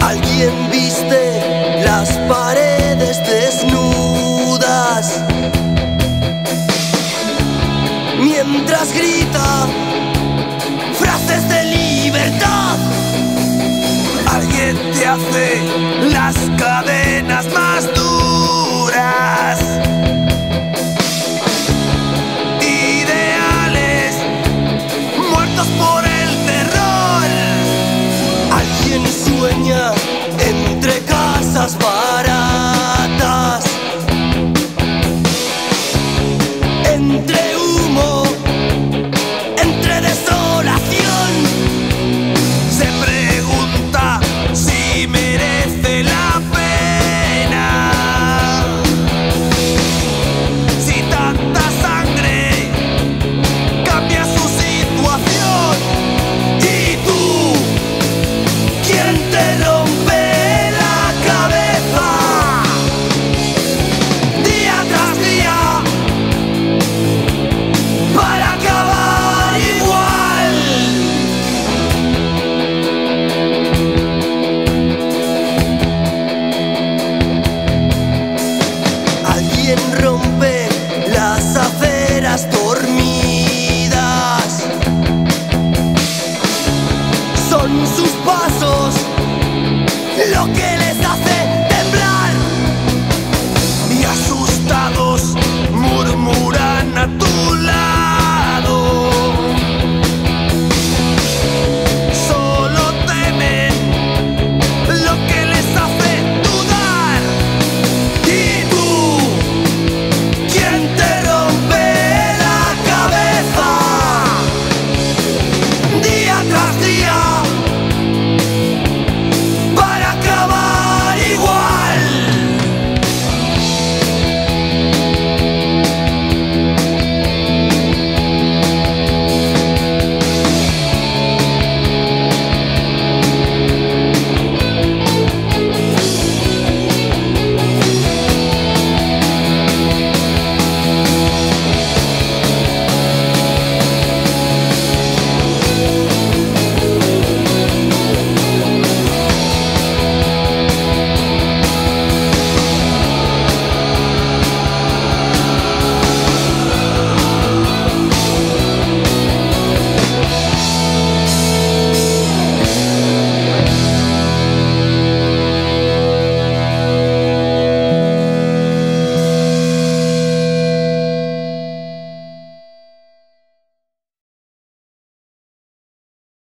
Alguien viste las paredes desnudas mientras grita frases de libertad. Alguien te hace las cadenas más duras. quien rompe las aceras dormidas. Son sus pasos lo que le